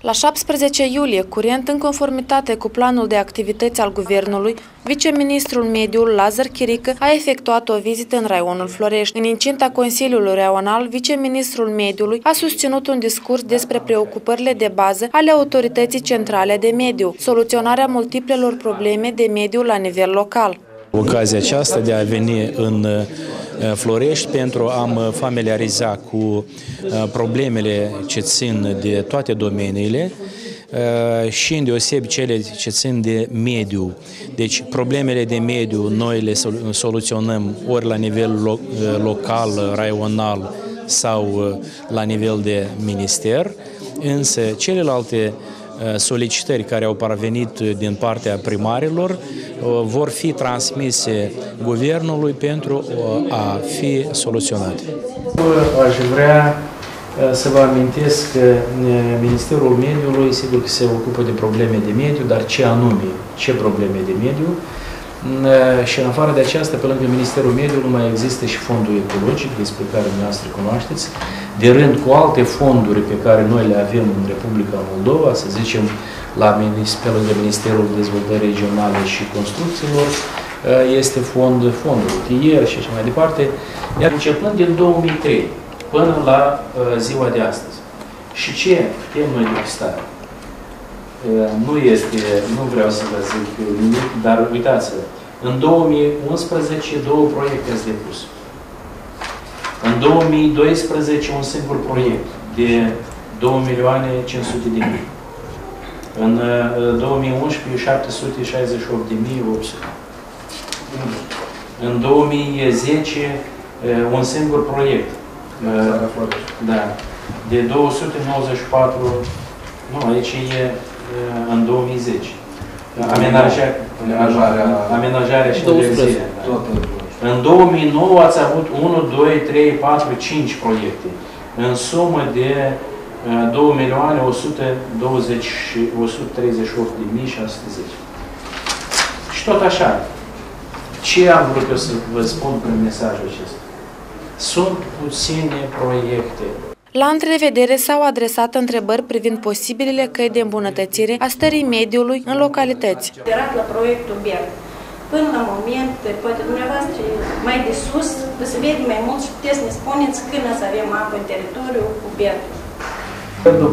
La 17 iulie, curent în conformitate cu planul de activități al guvernului, viceministrul mediul Lazar Chirică a efectuat o vizită în raionul Florești. În incinta Consiliului Raional, viceministrul mediului a susținut un discurs despre preocupările de bază ale autorității centrale de mediu, soluționarea multiplelor probleme de mediu la nivel local. Ocazia aceasta de a veni în uh, Florești pentru a mă familiariza cu uh, problemele ce țin de toate domeniile uh, și în deosebi cele ce țin de mediu. Deci problemele de mediu noi le soluționăm ori la nivel local, raional sau la nivel de minister, însă celelalte solicitări care au parvenit din partea primarilor Uh, vor fi transmise guvernului pentru uh, a fi soluționate. Aș vrea uh, să vă amintesc că Ministerul Mediului, sigur că se ocupă de probleme de mediu, dar ce anume, ce probleme de mediu, și în afară de aceasta, pe lângă Ministerul Mediului, mai există și fondul ecologic, despre care dumneavoastră cunoașteți, de rând cu alte fonduri pe care noi le avem în Republica Moldova, să zicem, la, pe lângă Ministerul Dezvoltării Regionale și Construcțiilor, uh, este fond, fondul rutier și așa mai departe, iar începând din 2003 până la uh, ziua de astăzi. Și ce putem noi lista? Uh, nu este, nu vreau să vă zic nimic, dar uitați-vă, în 2011 două proiecte ați depus. În 2012 un singur proiect de 2 milioane 500 de mii. În 2011, 768.800. În 2010, un singur proiect. Da. De 294, nu, aici e în 2010. Amenajarea, amenajarea și înverzirea. Da. În 2009 ați avut 1, 2, 3, 4, 5 proiecte. În sumă de 2 milioane 120 și 138 de mii 610. Și tot așa, ce am vrut eu să vă spun prin mesajul acesta? Sunt puține proiecte. La întrevedere s-au adresat întrebări privind posibilele căi de îmbunătățire a stării mediului în localități. La proiectul BER. Până la moment, poate dumneavoastră mai de sus, să vede mai mult și puteți să ne spuneți când să avem apă în teritoriu cu BER.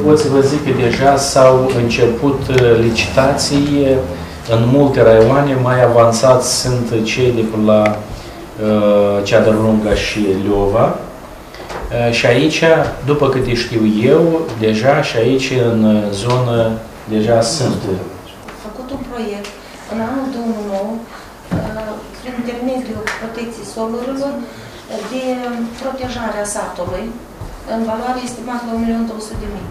Pot să vă zic că deja s-au început uh, licitații în multe raioane, mai avansați sunt cei de la uh, Ceadăr Lunga și Liova. Uh, și aici, după câte știu eu, deja și aici în zonă deja sunt. Am făcut un proiect în anul 2009 uh, prin intermediul protecției solurilor de protejarea satului în valoare estimată la 1.200.000.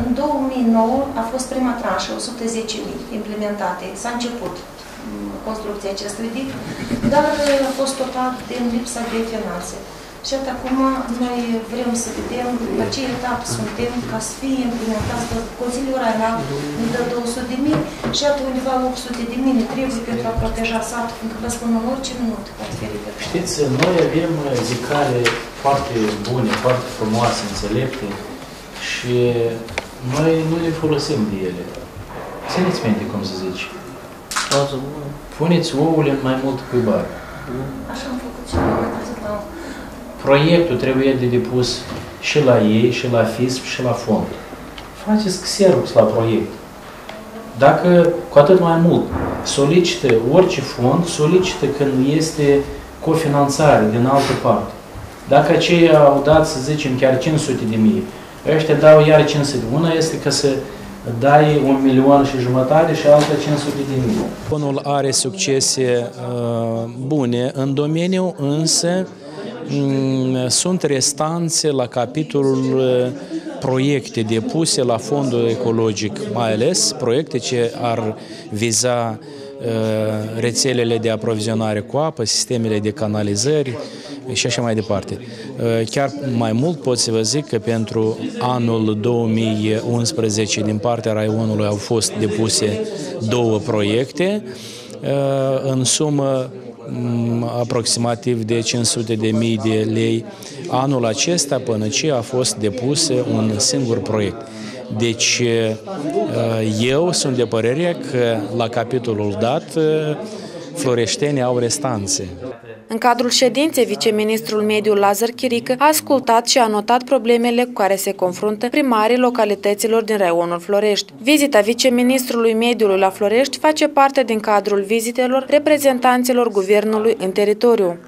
În 2009 a fost prima tranșă, 110.000 implementate. S-a început mm, construcția acestui DIC, dar a fost total din lipsa de finanțe. Și atât acum noi vrem să vedem la ce etapă suntem ca să fie implementat. Consiliul Rainal ne dă 200 de mii și atât undeva 800 de mii ne trebuie pentru a proteja satul, pentru că vă spun în orice minut poate fi Știți, noi avem zicare foarte bune, foarte frumoase, înțelepte și noi nu le folosim de ele. Țineți minte cum se zice. Puneți ouăle în mai mult cuibar. Așa am făcut și noi proiectul trebuie de depus și la ei, și la FISP, și la fond. Faceți xerox la proiect. Dacă, cu atât mai mult, solicită orice fond, solicită când este cofinanțare din altă parte. Dacă aceia au dat, să zicem, chiar 500 de mii, ăștia dau iar 500 de Una este că să dai un milion și jumătate și alta 500 de mii. Fondul are succese uh, bune în domeniu, însă Mm, sunt restanțe la capitolul uh, proiecte depuse la fondul ecologic, mai ales proiecte ce ar viza uh, rețelele de aprovizionare cu apă, sistemele de canalizări și așa mai departe. Uh, chiar mai mult pot să vă zic că pentru anul 2011 din partea raionului au fost depuse două proiecte în sumă Mm, aproximativ de 500 de mii de lei. Anul acesta, până ce a fost depus un singur proiect. Deci, eu sunt de părere că la capitolul dat floreștenii au restanțe. În cadrul ședinței, viceministrul mediul Lazar Chirică a ascultat și a notat problemele cu care se confruntă primarii localităților din raionul Florești. Vizita viceministrului mediului la Florești face parte din cadrul vizitelor reprezentanților guvernului în teritoriu.